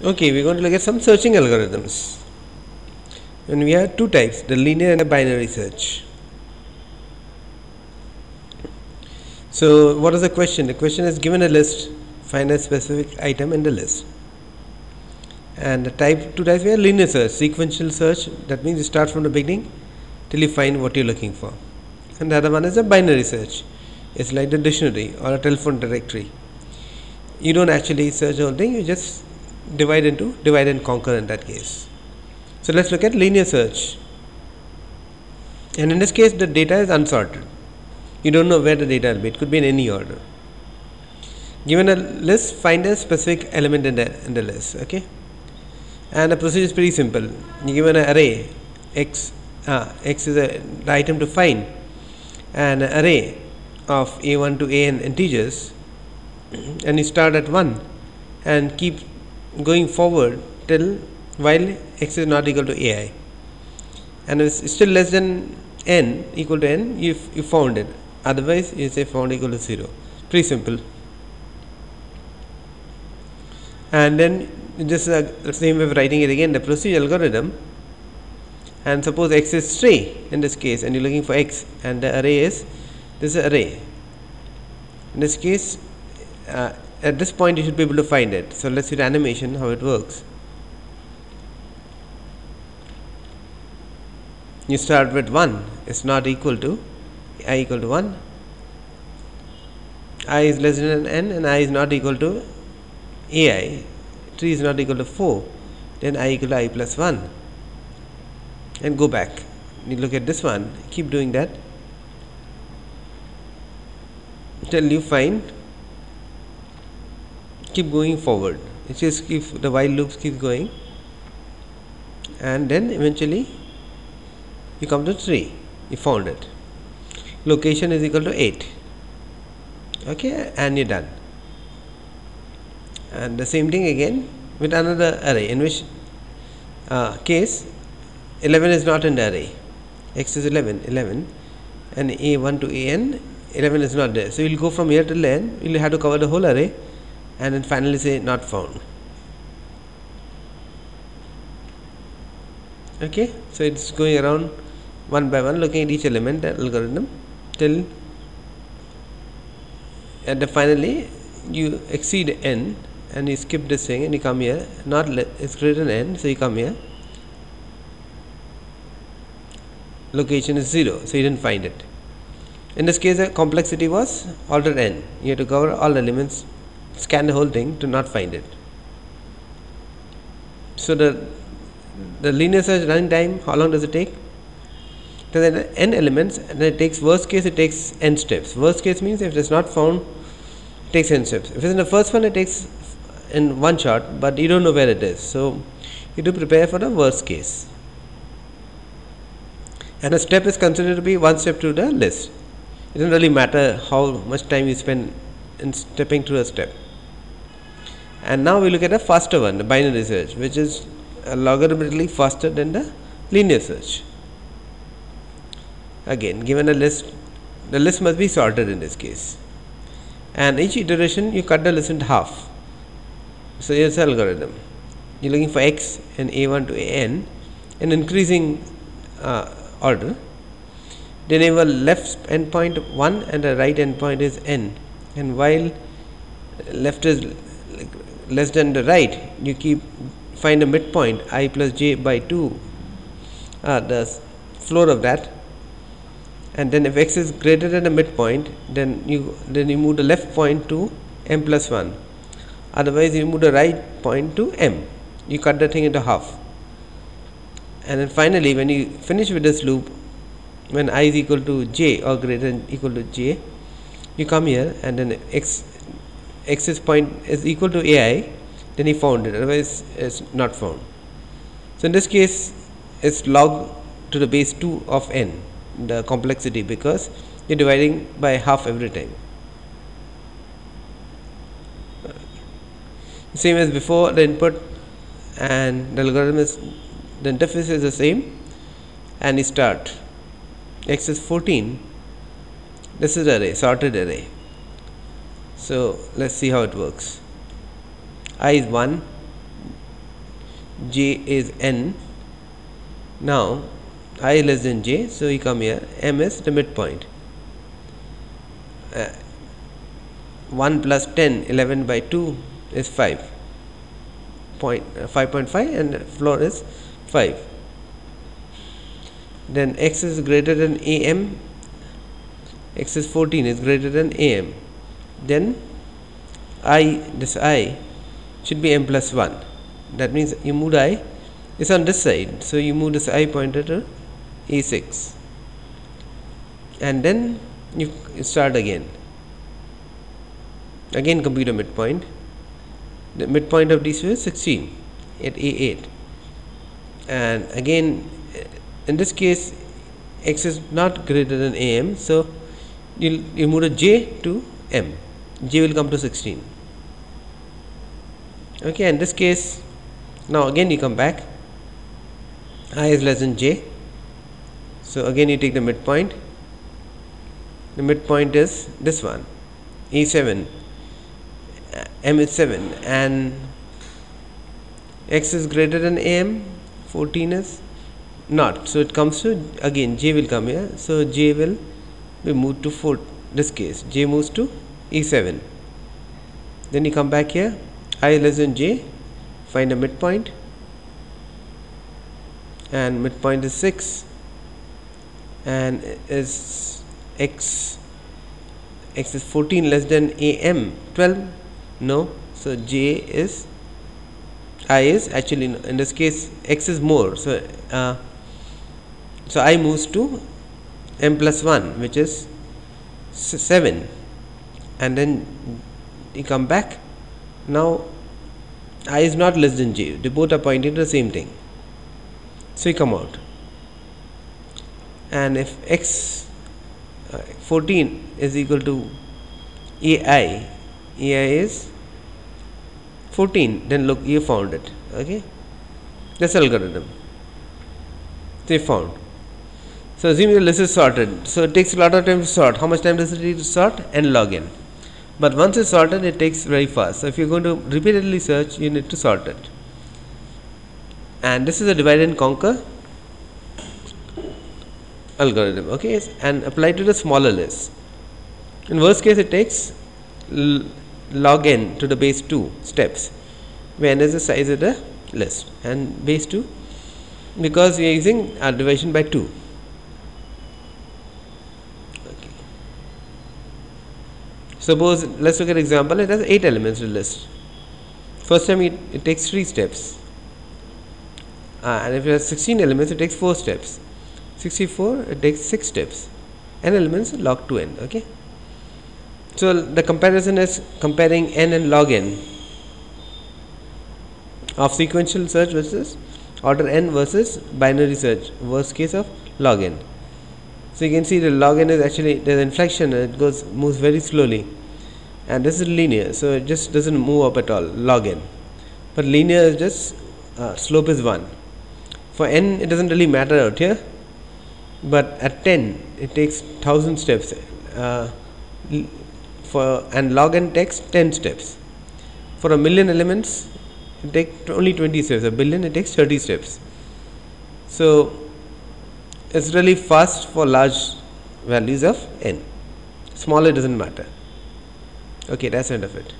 Okay, we're going to look at some searching algorithms. And we have two types, the linear and the binary search. So what is the question? The question is given a list, find a specific item in the list. And the type two types we have linear search, sequential search, that means you start from the beginning till you find what you're looking for. And the other one is a binary search. It's like the dictionary or a telephone directory. You don't actually search the whole thing, you just divide into divide and conquer in that case. So let's look at linear search. And in this case the data is unsorted. You don't know where the data will be, it could be in any order. Given a list, find a specific element in the in the list. Okay. And the procedure is pretty simple. You given an array x uh, x is a, the item to find an array of a1 to an integers and you start at 1 and keep going forward till while x is not equal to ai and it's still less than n equal to n if you found it. Otherwise you say found equal to 0 pretty simple. And then just uh, the same way of writing it again the procedure algorithm. And suppose x is 3 in this case and you're looking for x and the array is this is array. In this case uh, at this point you should be able to find it. So let's see the animation how it works. You start with 1 is not equal to i equal to 1 i is less than n and i is not equal to ai 3 is not equal to 4 then i equal to i plus 1 and go back. You look at this one keep doing that. Till you find keep going forward. It just keeps the while loops keep going. And then eventually you come to 3 you found it. Location is equal to 8 okay and you're done. And the same thing again with another array in which uh, case 11 is not in the array. X is 11 11 and a1 to an 11 is not there. So you'll go from here till n you'll have to cover the whole array and then finally say not found. Okay so it's going around one by one looking at each element algorithm till and finally you exceed n and you skip this thing and you come here not it's greater than n so you come here. Location is 0 so you didn't find it. In this case the complexity was order n. You have to cover all elements scan the whole thing to not find it. So the the linear search running time how long does it take? So there are n elements and it takes worst case it takes n steps. Worst case means if it is not found it takes n steps. If it's in the first one it takes in one shot but you don't know where it is. So you do prepare for the worst case. And a step is considered to be one step to the list. It doesn't really matter how much time you spend in stepping through a step and now we look at a faster one binary search which is logarithmically faster than the linear search. Again given a list the list must be sorted in this case. And each iteration you cut the list in half. So here's algorithm. You're looking for x and a1 to an in increasing uh, order. Then you have a left endpoint 1 and the right endpoint is n. And while left is less than the right you keep find a midpoint i plus j by 2 uh, the floor of that. And then if x is greater than the midpoint then you then you move the left point to m plus 1 otherwise you move the right point to m. You cut the thing into half. And then finally when you finish with this loop when i is equal to j or greater than equal to j you come here and then x x is point is equal to ai then he found it. Otherwise it's not found. So in this case it's log to the base 2 of n the complexity because you're dividing by half every time. Same as before the input and the algorithm is the interface is the same and you start. X is 14 this is array sorted array so let's see how it works. I is 1 j is n. Now i less than j so you come here. M is the midpoint. Uh, 1 plus 10 11 by 2 is 5 point uh, 5.5 and floor is 5 then x is greater than am x is 14 is greater than am then i this i should be m plus 1 that means you move i is on this side. So you move this i pointer to e6 and then you start again. Again compute a midpoint. The midpoint of this is 16 at a8 and again in this case x is not greater than am so you you move a j to m j will come to 16 okay in this case now again you come back. I is less than j. So again you take the midpoint. The midpoint is this one e7 m is 7 and x is greater than am 14 is not. So it comes to again j will come here. So j will be moved to 4 this case j moves to e7 then you come back here. I less than j. Find a midpoint. And midpoint is 6 and is x. X is 14 less than am 12 no. So j is i is actually in this case x is more. So uh, so i moves to m plus 1 which is 7 and then you come back. Now i is not less than j they both are pointing to the same thing. So you come out. And if x uh, 14 is equal to ai ai is 14 then look you found it. Okay? This algorithm. They found. So assume your list is sorted. So it takes a lot of time to sort. How much time does it take to sort? N log n but once it's sorted it takes very fast. So if you're going to repeatedly search you need to sort it. And this is a divide and conquer algorithm okay? And apply to the smaller list. In worst case it takes log n to the base 2 steps where n is the size of the list. And base 2 because we are using a division by 2 suppose let's look at example it has 8 elements in list. First time it, it takes 3 steps. Uh, and if it has 16 elements it takes 4 steps. 64 it takes 6 steps. N elements log 2 n okay? So the comparison is comparing n and log n of sequential search versus order n versus binary search worst case of log n so you can see the log n is actually there's inflection it goes moves very slowly. And this is linear so it just doesn't move up at all log n but linear is just uh, slope is 1 for n it doesn't really matter out here. But at 10 it takes 1000 steps uh, for and log n takes 10 steps. For a million elements it takes only 20 steps. A billion it takes 30 steps. So it's really fast for large values of n. Smaller doesn't matter. Okay that's end of it